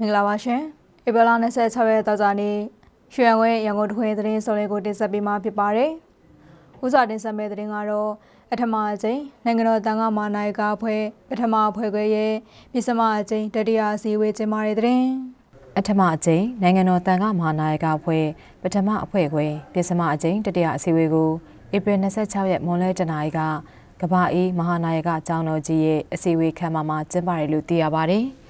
မင်္ဂလာပါရှင်ဧပြီလ26ရက်တောက်ကြနေ့ရွှေရဝဲရန်ကုန်တခွင်သတင်းစော်လေးကိုတင်ဆက်ပေးမှာဖြစ်ပါတယ်။ဥစွာတင်ဆက်မယ့်သတင်းကတော့ပထမအကြိမ်နိုင်ငံတော်တန်ခါမာနိုင်ကအဖွဲ့ပထမအဖွဲ့ခွဲရဲ့ပြစမအကြိမ်တတိယအစည်းအဝေးကျင်းပတဲ့သတင်းအထမအကြိမ်နိုင်ငံတော်တန်ခါမဟာနာယကအဖွဲ့ပထမအဖွဲ့ခွဲပြည်စမအကြိမ်တတိယအစည်းအဝေးကိုဧပြီ26ရက်မွန်လဲတနာရီကကမ္ဘာအေးမဟာနာယကအကြောင်းတော်ကြီးရဲ့အစည်းအဝေးခန်းမမှာကျင်းပတယ်လို့သိရပါတယ်။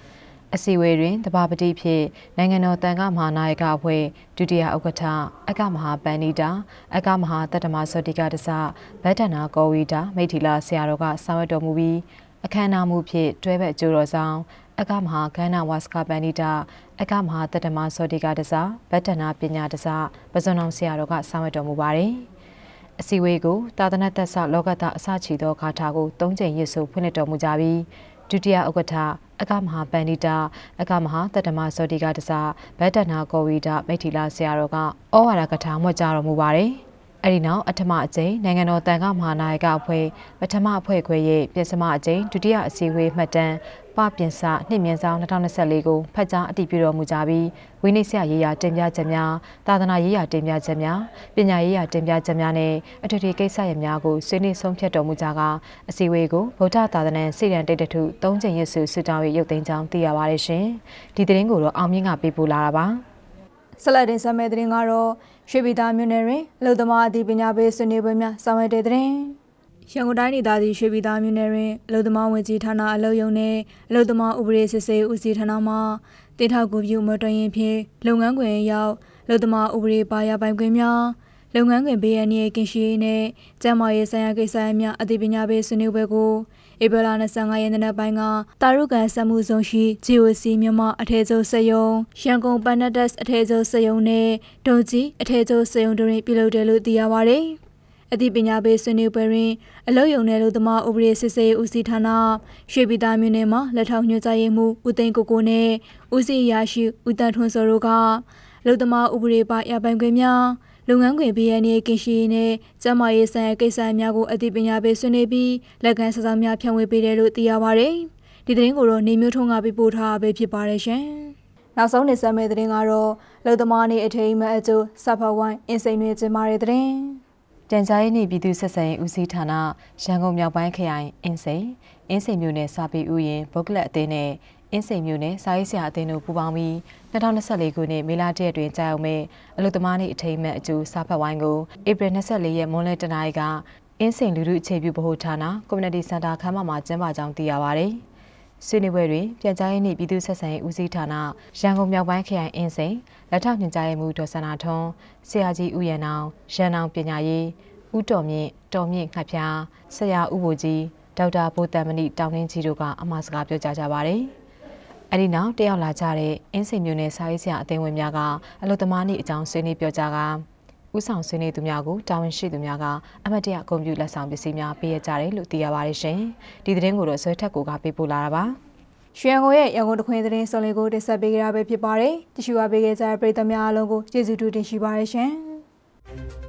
အစည်းအဝေးတွင်တဘာပတိဖြစ်နိုင်ငံတော်တန်ခါမဟာနာယကအဖွဲ့ဒုတိယဥက္ကဋ္ဌအကမဟာပန္နိတာအကမဟာတတ္တမစောတိကတစဗတ္တနာကောဝီတာမိထီလာဆရာတော်ကဆောင်ရွက်တော်မူပြီးအခမ်းအနားမှုဖြင့်တွဲဘက်ကျိုးတော်ဆောင်အကမဟာကန္နာဝါစကပန္နိတာအကမဟာတတ္တမစောတိကတစဗတ္တနာပညာတစပဇွန်အောင်ဆရာတော်ကဆောင်ရွက်တော်မူပါတယ်။အစည်းအဝေးကိုတာသနတက်ဆလောကတအစချီသောဂါထာကို၃ချိန်ရစ်ဆိုဖွင့်လှစ်တော်မူကြပြီး ဒုတိယဥက္ကဋ္ဌအကမဟာပန္နိတာအကမဟာတတမစောတိကတစဗတ္တနာကောဝီဒမိထီလာဆရာတော်ကဩဝါဒကထာမွတ်ကြတော်မူပါတယ်။ အဲဒီနောက်အထမအကျိန်နိုင်ငံတော်တန်ခါမဟာနာယကအဖွဲ့ပထမအဖွဲ့ခွဲရဲ့ပြင်စမအကျိန်ဒုတိယအစည်းအဝေးမှတ်တမ်းပပြင်စနှစ်မြင့်ဆောင်2024ကိုဖတ်ကြားအတည်ပြုတော်မူကြပြီးဝိနည်းဆရာရေးရာတင်ပြချက်များသာသနာရေးရာတင်ပြချက်များပညာရေးရာတင်ပြချက်များနဲ့အထွေထွေကိစ္စရပ်များကိုဆွေးနွေးဆုံးဖြတ်တော်မူကြကအစည်းအဝေးကိုဗုဒ္ဓသာသနာစိရန်တိတ်တထု၃ချိန်ရစ်စုစုတောင်း၍ရုပ်သိမ်းကြောင်းသိရပါတယ်ရှင်ဒီသတင်းကိုတော့အောင်မြင့်ကပေးပို့လာတာပါ ဆက်လက်တင်ဆက်မယ့်သတင်းကတော့ရွှေပြည်သားမြို့နယ်တွင်အလုသမားအသိပညာပေးဆွေးနွေးပွဲများဆောင်ရွက်တဲ့သတင်းရန်ကုန်တိုင်းဒေသကြီးရွှေပြည်သားမြို့နယ်တွင်အလုသမားဝင်ကြီးဌာနအလုပ်ရုံနှင့်အလုသမားဥပဒေစစ်ဆေးဦးစီးဌာနမှတင်ထောက်ကူပြုမတော်ရင်ဖြင့်လုပ်ငန်းခွင်ရောက်အလုသမားဥပဒေပါရပိုင်ခွင့်များလုပ်ငန်းခွင်ဘေးရန်ရဲ့ကင်းရှိရေးနဲ့ကျန်းမာရေးဆိုင်ရာကိစ္စရပ်များအသိပညာပေးဆွေးနွေးပွဲကို ဧပြီလ25ရက်နေ့ပိုင်းကတာရုကန်စက်မှုဆောင်ရှိ GOC မြန်မာအထည်ချုပ်စက်ရုံရန်ကုန်ပန်နက်ဒက်စ်အထည်ချုပ်စက်ရုံနဲ့ဒုံကြီးအထည်ချုပ်စက်ရုံတို့တွင်ပြုလုပ်တယ်လို့သိရပါဗျ။အသိပညာပေးဆွေးနွေးပွဲတွင်အလုတ်ယုံနယ်လူသမားဥပဒေစစ်ဆေးဦးစီးဌာနရွှေပြည်သားမြို့နယ်မှာလက်ထောက်ညွှန်ကြားရေးမှူးဦးသိန်းကိုကိုနဲ့ဦးစီးရရှိဦးတန်းထွန်းစောတို့ကလူသမားဥပဒေပါရပိုင်ခွင့်များ လုပ်ငန်းခွင် BNA ကင်းရှိနဲ့ကျန်းမာရေးဆိုင်ရာကိစ္စများကိုအသိပညာပေးဆွေးနွေးပြီးလက်ကမ်းစာဆောင်များဖြန့်ဝေပေးတယ်လို့သိရပါဗျ။ဒီသတင်းကိုတော့နေမျိုးထုံးကပြပို့ထားပဲဖြစ်ပါတယ်ရှင်။နောက်ဆုံးနေဆက်မယ့်သတင်းကတော့လူသမားနေအထိမ်းအမှတ်အကျိုးစဖဝိုင်းအင်စိန်တွေကျင်းပတဲ့သတင်း။တန်ကြားရေးနှင့်ပြည်သူ့ဆက်ဆံရေးဦးစီးဌာနရန်ကုန်မြောက်ပိုင်းခရိုင်အင်းစိန်အင်းစိန်မြို့နယ်စာပေဥယျာဉ်ဘုတ်ကလပ်အသင်းနဲ့အ င်းစိန်မြို့နယ်စာရေးဆရာအသင်းတို့ပူးပေါင်းပြီး2024ခုနှစ်မေလတရက်တွင်ကြာရောက်မဲ့အလုသမားနေ့အထိမ်းအမှတ်အကျိုးစာဖတ်ဝိုင်းကိုဧပြီ24ရက်မွန်းလယ်တနာရီကအင်းစိန်လူထုအခြေပြုဗဟိုဌာန Community Center ခန်းမမှာကျင်းပကြောင်းသိရပါဗျ။ဆွေးနွေးပွဲတွင်ပြန်ကြားရေးနှင့်ပြည်သူ့ဆက်ဆံရေးဦးစီးဌာနရန်ကုန်မြောက်ပိုင်းခရိုင်အင်းစိန်လက်ထောက်ညွှန်ကြားရေးမှူးဒေါ်စန္နာထွန်းဆရာကြီးဦးရန်အောင်ရန်အောင်ပညာရေးဦးတော်မြင့်တော်မြင့်ငှက်ဖျားဆရာဦးဘိုကြီးဒေါက်တာဘိုတန်မဏိတောင်းနှင်းကြီးတို့ကအမှားစကားပြောကြားကြပါတယ်။ အဲဒီနောက်တက်ရောက်လာကြတဲ့အင်းစိန်မျိုးနယ်စာရေးဆရာအသင်းဝင်များကအလုသမားနေ့အကြောင်းဆွေးနွေးပြောကြားကဥဆောင်ဆွေးနွေးသူများကိုတာဝန်ရှိသူများကအမတ်တရဂုဏ်ပြုလက်ဆောင်ပစ္စည်းများပေးရကြတယ်လို့သိရပါတယ်ရှင်။ဒီသတင်းကိုတော့ဆွဲထက်ကိုကပေးပို့လာတာပါ။ရွှေရန်ကုန်ရဲ့ရန်ကုန်တခွင်သတင်းစုံလေးကိုတင်ဆက်ပေးကြရပဲဖြစ်ပါတယ်။တ िश ူပါပေးခဲ့ကြတဲ့ပရိသတ်များအားလုံးကိုကျေးဇူးတူတင်ရှိပါရရှင်။